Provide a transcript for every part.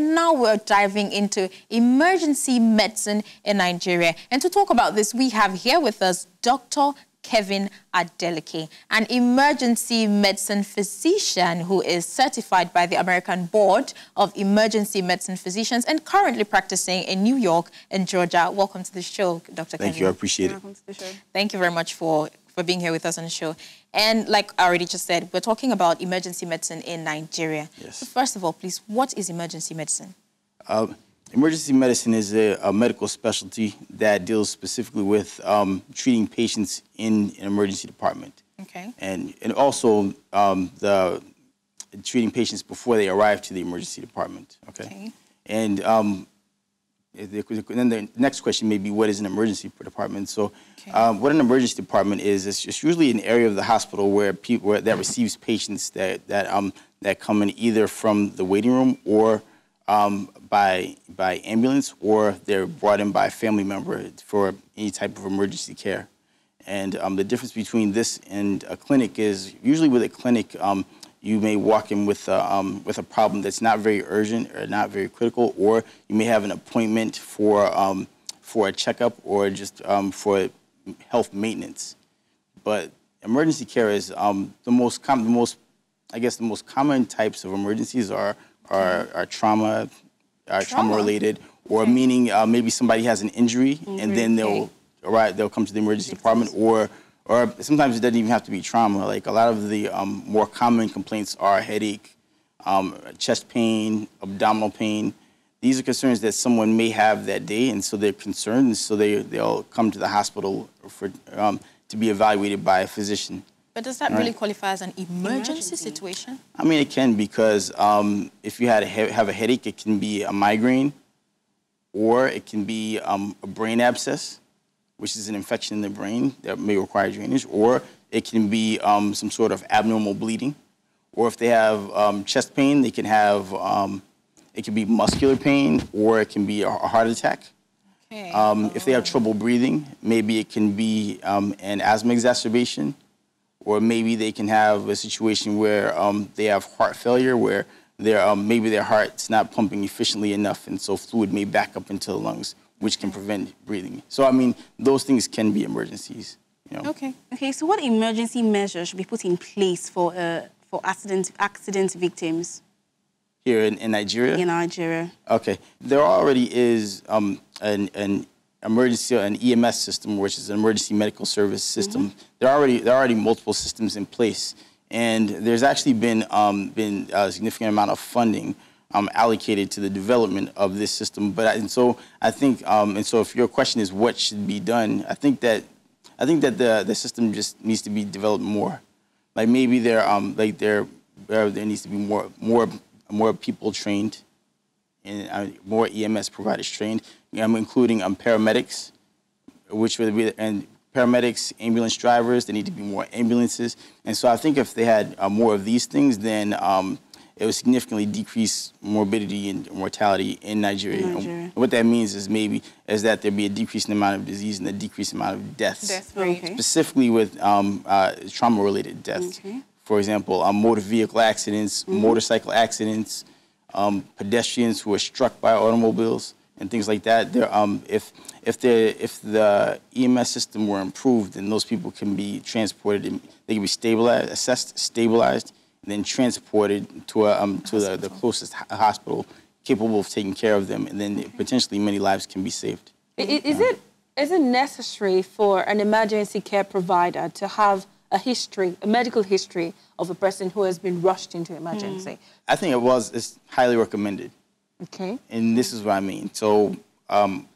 And now we're diving into emergency medicine in Nigeria. And to talk about this, we have here with us Dr. Kevin Adeleke, an emergency medicine physician who is certified by the American Board of Emergency Medicine Physicians and currently practicing in New York and Georgia. Welcome to the show, Dr. Thank Kevin. you. I appreciate Welcome to the show. Thank you very much for, for being here with us on the show. And like I already just said, we're talking about emergency medicine in Nigeria. Yes. So first of all, please, what is emergency medicine? Uh, emergency medicine is a, a medical specialty that deals specifically with um, treating patients in an emergency department. Okay. And, and also um, the treating patients before they arrive to the emergency department. Okay. Okay. And um, then the next question may be, what is an emergency department? So, Okay. um, what an emergency department is, it's just usually an area of the hospital where people where, that receives patients that that um, that come in either from the waiting room or um, by by ambulance, or they're brought in by a family member for any type of emergency care. And um, the difference between this and a clinic is usually with a clinic, um, you may walk in with a, um, with a problem that's not very urgent or not very critical, or you may have an appointment for, um, for a checkup or just um, for health maintenance. But emergency care is um, the most the most, I guess, the most common types of emergencies are are, are trauma, are trauma. related, or meaning uh, maybe somebody has an injury and then they'll right they'll come to the emergency department, or or sometimes it doesn't even have to be trauma. Like a lot of the um, more common complaints are headache, um, chest pain, abdominal pain. These are concerns that someone may have that day, and so they're concerned, so they they'll come to the hospital for um, to be evaluated by a physician. But does that really qualify as an emergency, situation? I mean, it can because um, if you had a he- have a headache, it can be a migraine, or it can be um, a brain abscess, which is an infection in the brain that may require drainage, or it can be um, some sort of abnormal bleeding, or if they have um, chest pain, they can have um, it can be muscular pain, or it can be a heart attack. Okay. Um, if they have trouble breathing, maybe it can be um, an asthma exacerbation, or maybe they can have a situation where um, they have heart failure, where their um, maybe their heart's not pumping efficiently enough, and so fluid may back up into the lungs, which can prevent breathing. So I mean, those things can be emergencies. You know? okay. Okay, so what emergency measures should be put in place for uh, for accident accident victims Here in, in Nigeria. in Nigeria? Okay. There already is um, an, an emergency, an EMS system, which is an emergency medical service system. There are already there are already multiple systems in place, and there's actually been um, been a significant amount of funding um, allocated to the development of this system. But I, and so I think um, and so if your question is what should be done, I think that I think that the the system just needs to be developed more. Like maybe there um like there there, there needs to be more more more people trained and uh, more EMS providers trained. I'm including um, paramedics, which would be and paramedics, ambulance drivers. There need to be more ambulances, and so I think if they had uh, more of these things, then um, it would significantly decrease morbidity and mortality in Nigeria. And Nigeria. what that means is maybe is that there'd be a decrease in the amount of disease and a decrease in the amount of deaths Death rate. Okay. specifically with um, uh, trauma-related deaths. Okay. For example, um, motor vehicle accidents, motorcycle accidents, um, pedestrians who are struck by automobiles, and things like that. There, um, if if the if the EMS system were improved, then those people can be transported. And they can be stabilized, assessed, stabilized, and then transported to a, um, to the, the closest hospital capable of taking care of them, and then potentially many lives can be saved. Is it is it necessary for an emergency care provider to have a history, a medical history of a person who has been rushed into emergency? I think it was it's highly recommended. Okay. and this is what I mean. So, um,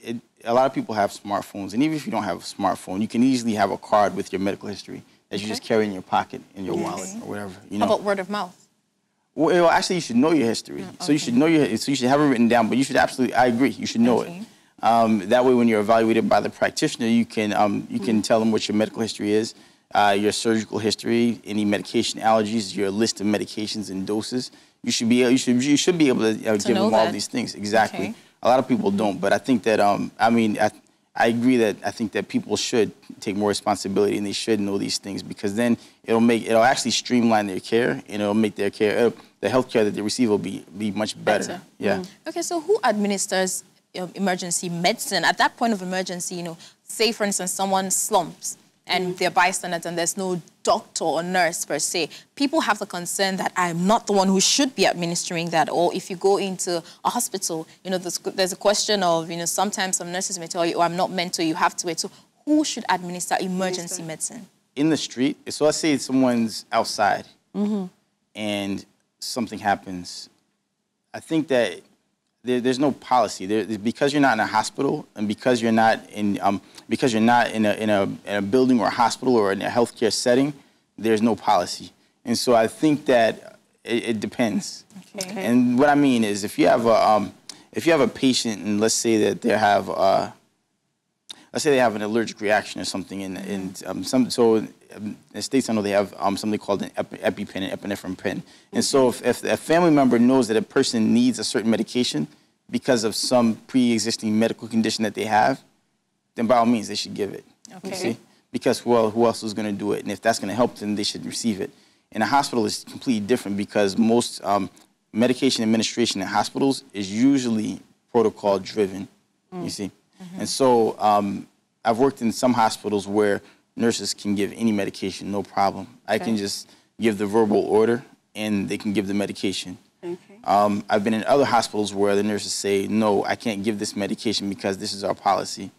it, a lot of people have smartphones, and even if you don't have a smartphone, you can easily have a card with your medical history that you just carry in your pocket, in your wallet, or whatever. You know. How about word of mouth? Well, actually, you should know your history. So you should know your. So you should have it written down. But you should absolutely. I agree. You should know Okay. it. Um, that way, when you're evaluated by the practitioner, you can um, you can tell them what your medical history is, uh, your surgical history, any medication allergies, your list of medications and doses. You should be you should you should be able to, uh, give them all that. these things exactly. Okay. A lot of people don't, but I think that um, I mean I, I agree that I think that people should take more responsibility and they should know these things because then it'll make it'll actually streamline their care and it'll make their care it'll, the health care that they receive will be be much better. Better. Yeah. Okay, so who administers um, emergency medicine at that point of emergency? You know, say for instance, someone slumps and they're bystanders and there's no doctor or nurse per se. People have the concern that I'm not the one who should be administering that. Or if you go into a hospital, you know, there's, there's a question of, you know, sometimes some nurses may tell you, oh, I'm not meant to, you have to wait. So who should administer emergency medicine? in the street. So let's say someone's outside mm-hmm. and something happens. I think that there, there's no policy there because you're not in a hospital and because you're not in um, because you're not in a, in a in a building or a hospital or in a healthcare setting. There's no policy, and so I think that it, it depends. Okay. And what I mean is, if you have a um, if you have a patient and let's say that they have uh, let's say they have an allergic reaction or something, and, and um, some so um, in the states I know they have um, something called an EpiPen, an epinephrine pen, and so if, if a family member knows that a person needs a certain medication because of some pre-existing medical condition that they have, then by all means they should give it. Okay. You see? Because well, who else is going to do it? And if that's going to help them, they should receive it. In a hospital, it's completely different because most um, medication administration in hospitals is usually protocol driven. You see, and so um, I've worked in some hospitals where nurses can give any medication, no problem. I can just give the verbal order, and they can give the medication. Okay. Um, I've been in other hospitals where the nurses say, "No, I can't give this medication because this is our policy,"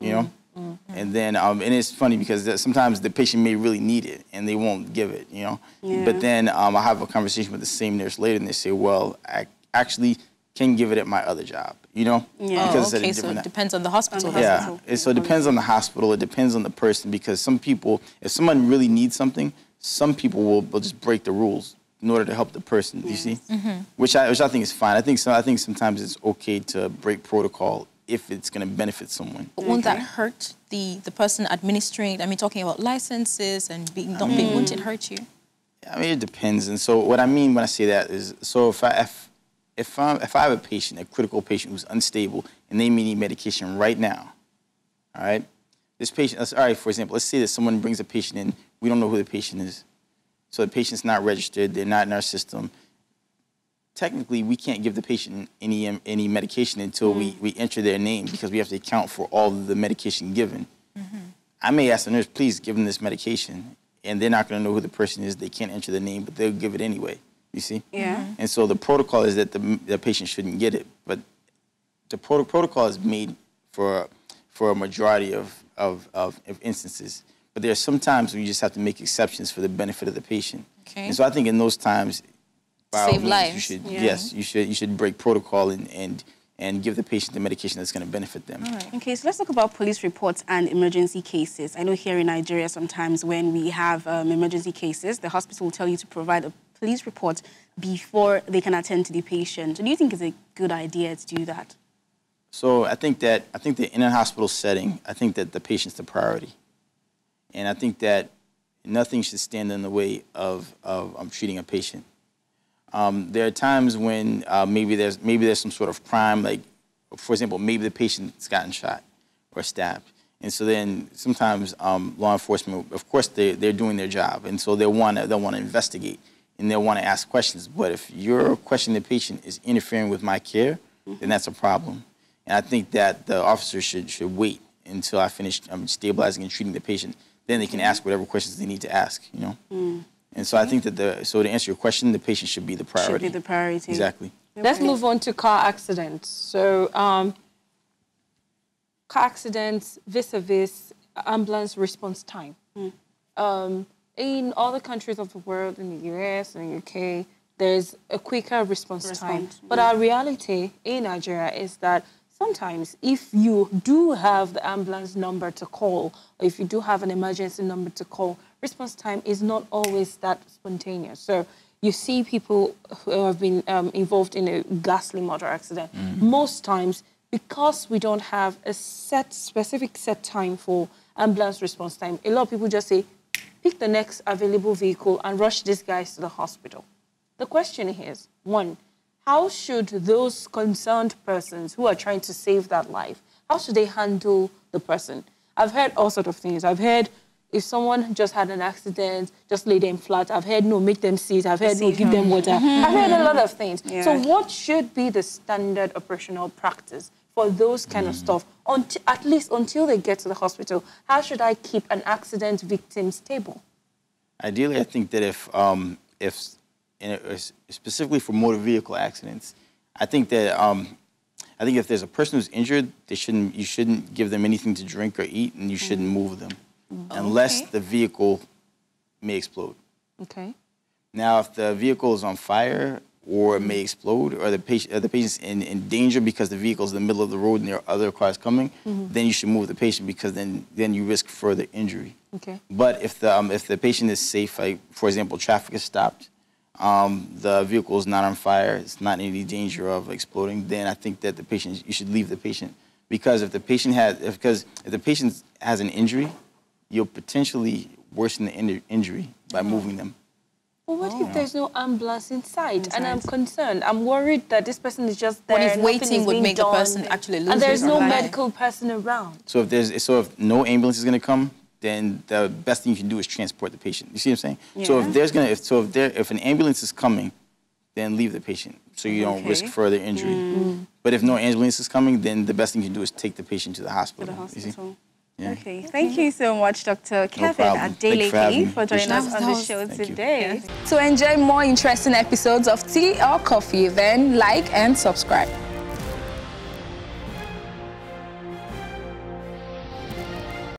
you know. Hmm. And then, um, and it's funny because sometimes the patient may really need it and they won't give it, you know. Yeah. But then um, I have a conversation with the same nurse later, and they say, "Well, I actually can give it at my other job," you know, Yeah. Oh, it's okay, so it depends on the hospital. On the yeah, hospital. it, so it depends on the hospital. It depends on the person because some people, if someone really needs something, some people will, will just break the rules in order to help the person. You see, mm-hmm. which I which I think is fine. I think so. I think sometimes it's okay to break protocol if it's going to benefit someone. But won't that hurt the, the person administering? I mean, talking about licenses and being, not being, mm-hmm. won't it hurt you? I mean, it depends. And so, what I mean when I say that is, so if I if if, i if I have a patient, a critical patient who's unstable, and they may need medication right now, all right, this patient, let's, all right, for example, let's say that someone brings a patient in, we don't know who the patient is, so the patient's not registered, they're not in our system. Technically, we can't give the patient any any medication until we, we enter their name because we have to account for all the medication given. Mm-hmm. I may ask the nurse, please give them this medication, and they're not going to know who the person is. They can't enter the name, but they'll give it anyway. You see? Yeah. And so the protocol is that the, the patient shouldn't get it, but the proto- protocol is made for for a majority of, of, of, of instances. But there are some times when you just have to make exceptions for the benefit of the patient. Okay. And so I think in those times, by all Save means, lives. You should, Yeah. Yes, you should you should break protocol and, and and give the patient the medication that's going to benefit them. Okay, so let's talk about police reports and emergency cases. I know here in Nigeria, sometimes when we have um, emergency cases, the hospital will tell you to provide a police report before they can attend to the patient. Do you think it's a good idea to do that? So I think that I think that in a hospital setting, I think that the patient's the priority, and I think that nothing should stand in the way of of um, treating a patient. Um, there are times when uh, maybe there's maybe there's some sort of crime, like for example, maybe the patient's gotten shot or stabbed, and so then sometimes um, law enforcement, of course, they they're doing their job, and so they'll want to they'll want to investigate and they'll want to ask questions. But if your questioning the patient is interfering with my care, then that's a problem. And I think that the officer should should wait until I finish um, stabilizing and treating the patient. Then they can ask whatever questions they need to ask. You know. And so I think that the so to answer your question, the patient should be the priority. Should be the priority. Exactly. Let's move on to car accidents. So, um, car accidents vis-a-vis ambulance response time. Um, in other countries of the world, in the US and the UK, there's a quicker response, time. Response, But our reality in Nigeria is that sometimes if you do have the ambulance number to call, or if you do have an emergency number to call, response time is not always that spontaneous. So you see people who have been um, involved in a ghastly motor accident. Most times, because we don't have a set, specific set time for ambulance response time, a lot of people just say, pick the next available vehicle and rush these guys to the hospital. The question is, one, how should those concerned persons who are trying to save that life, How should they handle the person? I've heard all sorts of things. I've heard if someone just had an accident, just lay them flat. I've heard no, make them sit. I've heard no, give them water. Mm-hmm. I've heard a lot of things. Yeah. So what should be the standard operational practice for those kind of stuff? Until, at least until they get to the hospital, how should I keep an accident victim stable? Ideally, I think that if, um, if in a, specifically for motor vehicle accidents, I think that um, I think if there's a person who's injured, they shouldn't you shouldn't give them anything to drink or eat, and you shouldn't move them unless the vehicle may explode. Okay. Now, if the vehicle is on fire or it may explode, or the patient, or the patient's in, in danger because the vehicle's in the middle of the road and there are other cars coming, then you should move the patient because then, then you risk further injury. Okay. But if the, um, if the patient is safe, like for example, traffic is stopped, um, the vehicle is not on fire, it's not in any danger of exploding, then I think that the patient, you should leave the patient. Because if the patient has, if, because if the patient has an injury, you'll potentially worsen the in- injury by moving them. But what if oh. there's no ambulance inside? And I'm concerned. I'm worried that this person is just there. What if nothing waiting would being make the done, person actually lose And there's no life? medical person around. So if there's so if no ambulance is going to come, then the best thing you can do is transport the patient. You see what I'm saying? Yeah. So if there's gonna if so if there if an ambulance is coming, then leave the patient so you don't risk further injury. Mm. But if no ambulance is coming, then the best thing you can do is take the patient to the hospital. to hospital. the you see? hospital. Yeah. Okay, thank you so much, Dr. Kevin problem. Thank you for having Adeleke, me. for joining us on the show Thank you. today. To enjoy more interesting episodes of Tea or Coffee, then like and subscribe.